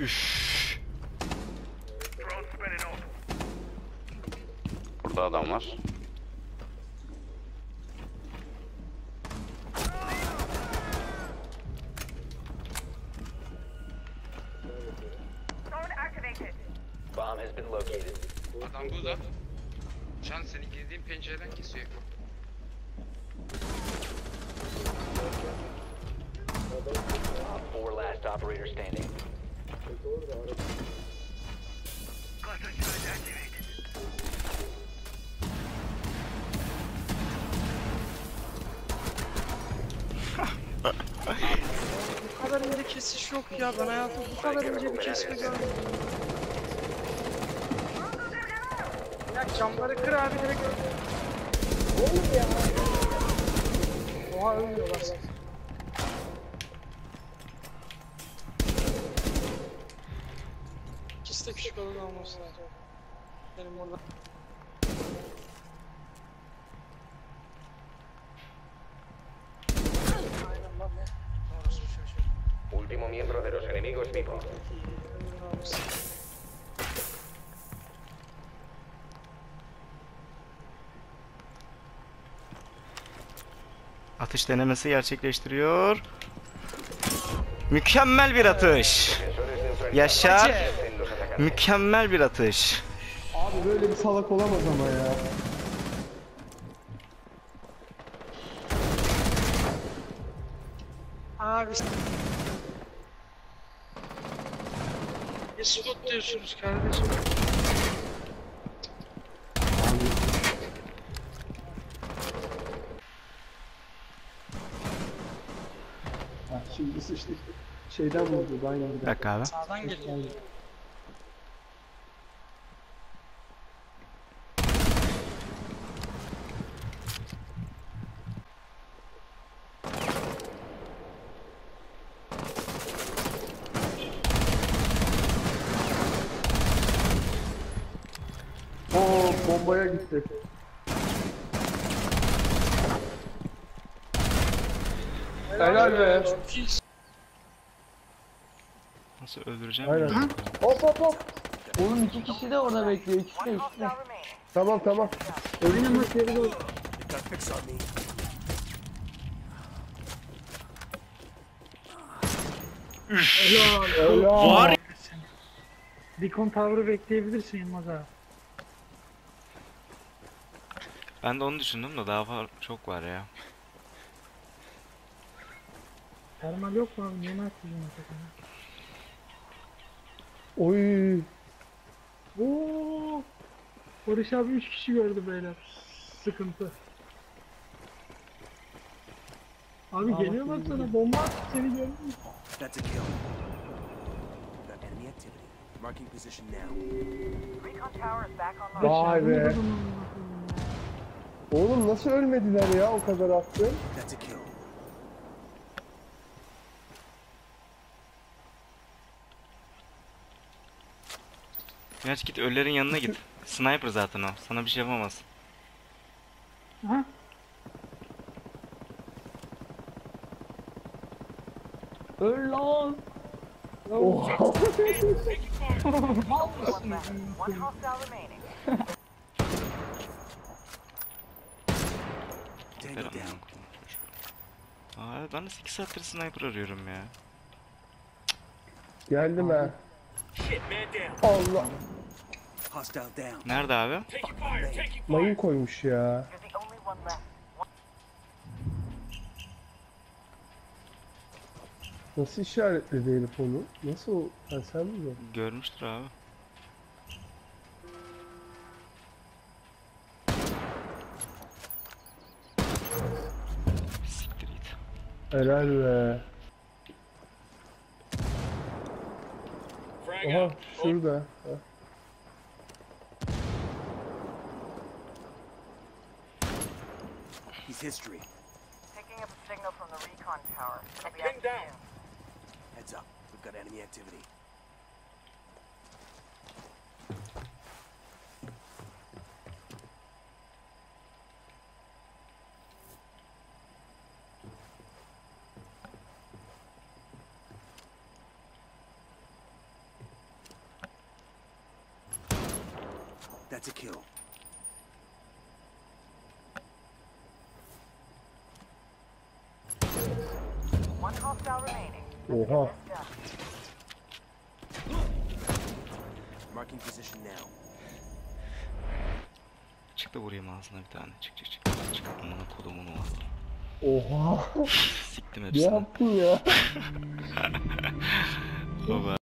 Üş. Burada adam var. Bomb has been located. Adam burada. Şu an senin girdiğin pencereden kesiyor. Op 4 last operator standing. Bu kadar ince kesiş yok ya. Ben hayatımda bu kadar ince bir kesme görmedim. Ya camları kır abi direkt öl. Oğlum ya. Oha ölmüyorlar. İkisi de küçük olan olması lazım. Benim burada. Último miembro de los enemigos vivo. Atış denemesi gerçekleştiriyor. Mükemmel bir atış. Yaşar. Mükemmel bir atış. Abi böyle bir salak olamaz ama ya. Abi. Ne spot diyorsunuz kardeşim? Ha, şimdi sıçtık. Şeyden vurdu aynen bir Bir dakika abi. Sağdan geliyor. Bombaya gitti. Helal be. Nasıl öldüreceğim? Aynen. bilmiyorum. Hop hop hop. Oğlum iki kişi de orada bekliyor. İkisi de ikisi de. Tamam tamam. Oyunun maç yeri de Helal. Var. Beacon Tower'ı bekleyebilirsin Yılmaz abi. Ben de onu düşündüm de daha var, çok var ya. Termal yok mu abi? Niye mi atıyorsun takımı? Oy. Oo! Barış abi 3 kişi gördü beyler. Sıkıntı. Abi geliyor bak sana bomba attı seni gördüm. That's a kill. Got enemy activity. Marking position now. Recon tower is back online. Vay be. Oğlum nasıl ölmediler ya o kadar attım. That's a kill. Miraç git ölülerin yanına git. Sniper zaten o. Sana bir şey yapamaz. Aha. Öl lan. Oha. One left. Down. amına koyayım. Aa ben de 8 saattir sniper arıyorum ya. Geldim ha. Allah. Nerede abi? Mayın koymuş ya. Nasıl işaretledi herif onu? Nasıl o? Ha, sen mi? Görmüştür abi. Helal be. Aha şurada. He's history. Picking up a signal from the recon tower. It'll be active soon. Heads up. We've got enemy activity. That's a kill. One hostile remaining. Oha. Marking position now. Çık da vurayım ağzına bir tane. Çık çık çık. Çık amına kodumun o. Oha. Siktim ne hepsini. yaptın ya? Baba.